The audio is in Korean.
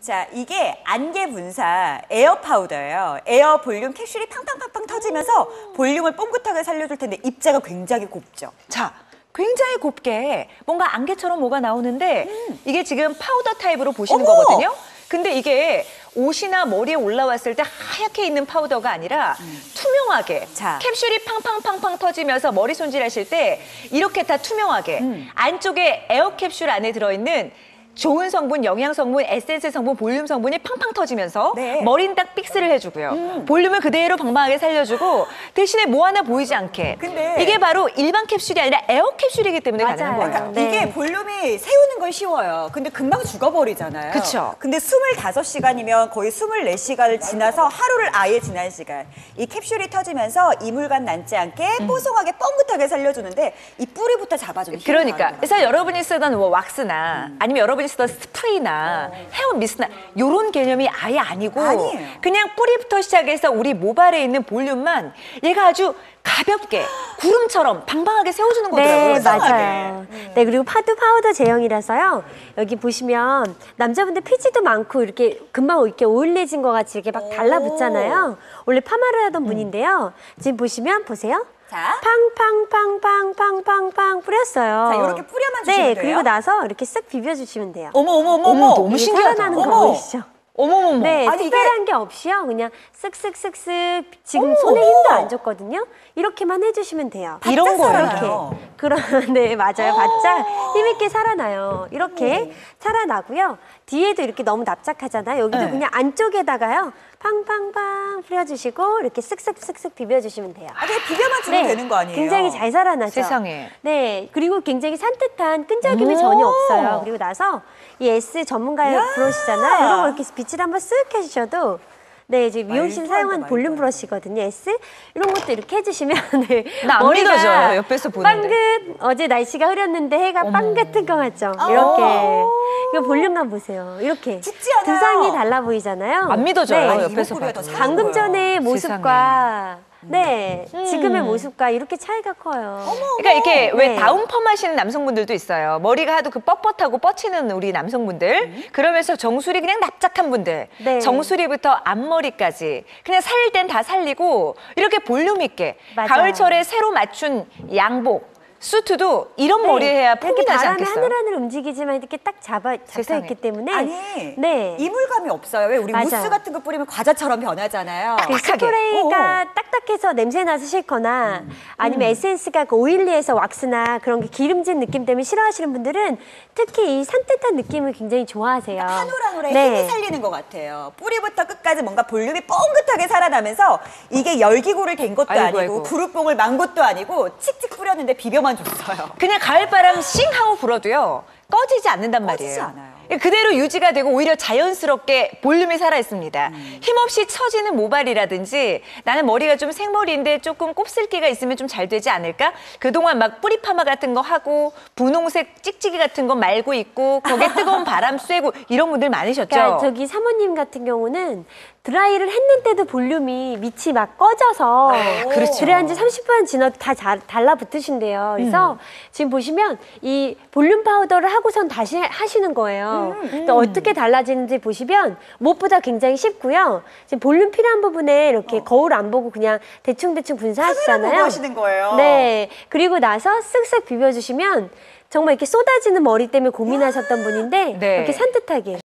자, 이게 안개 분사 에어 파우더예요. 에어 볼륨 캡슐이 팡팡팡팡 터지면서 볼륨을 뽕긋하게 살려줄 텐데 입자가 굉장히 곱죠. 자, 굉장히 곱게 뭔가 안개처럼 뭐가 나오는데 이게 지금 파우더 타입으로 보시는 어머! 거거든요. 근데 이게 옷이나 머리에 올라왔을 때 하얗게 있는 파우더가 아니라 투명하게 자. 캡슐이 팡팡팡팡 터지면서 머리 손질하실 때 이렇게 다 투명하게 안쪽에 에어 캡슐 안에 들어있는 좋은 성분, 영양 성분, 에센스 성분, 볼륨 성분이 팡팡 터지면서 네. 머리는 딱 fix를 해주고요. 볼륨을 그대로 방방하게 살려주고 대신에 뭐 하나 보이지 않게. 근데 이게 바로 일반 캡슐이 아니라 에어 캡슐이기 때문에 맞아요. 가능한 거예요. 그러니까 네. 이게 볼륨이 세우는 건 쉬워요. 근데 금방 죽어버리잖아요. 그쵸. 근데 25시간이면 거의 24시간을 지나서 하루를 아예 지난 시간. 이 캡슐이 터지면서 이물감 남지 않게 뽀송하게 봉긋하게 살려주는데 이 뿌리부터 잡아주는 그러니까. 그래서 여러분이 쓰던 뭐 왁스나 아니면 여러분 이 쓰던 스프레이나 헤어 미스트나 요런 개념이 아예 아니고 아니에요. 그냥 뿌리부터 시작해서 우리 모발에 있는 볼륨만 얘가 아주 가볍게 구름처럼 방방하게 세워주는 거더라고요. 네. 맞아요. 네, 그리고 파도 파우더 제형이라서요. 여기 보시면 남자분들 피지도 많고 이렇게 금방 이렇게 oily해진 것 같이 이렇게 막 달라붙잖아요. 원래 파마를 하던 분인데요. 지금 보시면 보세요. 자. 팡팡팡팡팡팡팡 뿌렸어요. 자, 요렇게 뿌려만 주시면 네, 돼요? 그리고 나서 이렇게 쓱 비벼주시면 돼요. 어머 어머 어머 어머, 너무 이게 신기하다. 살아나는 거 어머. 보이시죠? 어머머머. 네, 아니, 특별한 게 없이요. 그냥 쓱쓱쓱쓱 지금 어머, 손에 어머. 힘도 안 줬거든요. 이렇게만 해주시면 돼요. 이런 거예요. 살아나요. 이렇게. 그런, 네, 맞아요. 바짝 힘있게 살아나요. 이렇게 살아나고요. 뒤에도 이렇게 너무 납작하잖아요. 여기도 네. 그냥 안쪽에다가요. 팡팡팡 뿌려주시고 이렇게 쓱쓱쓱쓱 비벼주시면 돼요. 아, 그냥 비벼만 주면 되는 거 아니에요? 굉장히 잘 살아나죠. 세상에. 네, 그리고 굉장히 산뜻한 끈적임이 오. 전혀 없어요. 그리고 나서 이 S 전문가의 야. 브러쉬잖아요. 이런 거 이렇게 빛을 한번 쓱 해주셔도 네, 이제 미용실 사용한 돼, 볼륨. 브러쉬거든요. S 이런 것도 이렇게 해주시면 네, 나안 믿어져요, 옆에서 보는데. 빵긋 어제 날씨가 흐렸는데 해가 빵긋한 것 같죠. 아. 이렇게 이거 볼륨감 보세요. 이렇게 죽지 않아요. 두상이 달라 보이잖아요. 안 믿어져요, 아니, 옆에서 봐도. 방금 보여요. 전의 모습과 네 음. 지금의 모습과 이렇게 차이가 커요. 그러니까 이렇게 왜 네. 다운펌 하시는 남성분들도 있어요. 머리가 하도 그 뻣뻣하고 뻗치는 우리 남성분들. 그러면서 정수리 그냥 납작한 분들. 네. 정수리부터 앞머리까지 그냥 살릴 땐 다 살리고 이렇게 볼륨 있게 맞아요. 가을철에 새로 맞춘 양복, 수트도 이런 머리 네. 해야 이렇게 폭이 나지 바람에 않겠어요? 하늘하늘 움직이지만 이렇게 딱 잡아 잡혀 세상에. 있기 때문에 아니 네. 이물감이 없어요. 왜 우리 맞아요. 무스 같은 거 뿌리면 과자처럼 변하잖아요. 그 딱딱하게. 스프레이가 딱딱해서 냄새 나서 싫거나 아니면 에센스가 그 오일리해서 왁스나 그런 게 기름진 느낌 때문에 싫어하시는 분들은 특히 이 산뜻한 느낌을 굉장히 좋아하세요. 한올한올에 네. 힘이 살리는 것 같아요. 뿌리부터 끝까지 뭔가 볼륨이 뻥긋하게 살아나면서 이게 열기구를 댄 것도 아이고, 아니고 아이고. 구루뽕을 만 것도 아니고 칙칙 뿌렸는데 비벼만 줬어요. 그냥 가을바람 싱 하고 불어도요 꺼지지 않는단 말이에요. 않아요. 그대로 유지가 되고 오히려 자연스럽게 볼륨이 살아 있습니다. 음. 힘없이 처지는 모발이라든지 나는 머리가 좀 생머리인데 조금 곱슬기가 있으면 좀 잘 되지 않을까? 그동안 막 뿌리 파마 같은 거 하고 분홍색 찍찍이 같은 거 말고 있고 거기에 뜨거운 바람 쐬고 이런 분들 많으셨죠? 그러니까 저기 사모님 같은 경우는 드라이를 했는데도 볼륨이 밑이 막 꺼져서 그렇죠. 드라이한 지 30분 지나도 다 자- 달라붙으신대요. 그래서 지금 보시면 이 볼륨 파우더를 하고선 다시 하시는 거예요. 또 어떻게 달라지는지 보시면 무엇보다 굉장히 쉽고요. 지금 볼륨 필요한 부분에 이렇게 거울 안 보고 그냥 대충대충 분사하시잖아요. 하시는 거예요. 네. 그리고 나서 쓱쓱 비벼주시면 정말 이렇게 쏟아지는 머리 때문에 고민하셨던 분인데 네. 이렇게 산뜻하게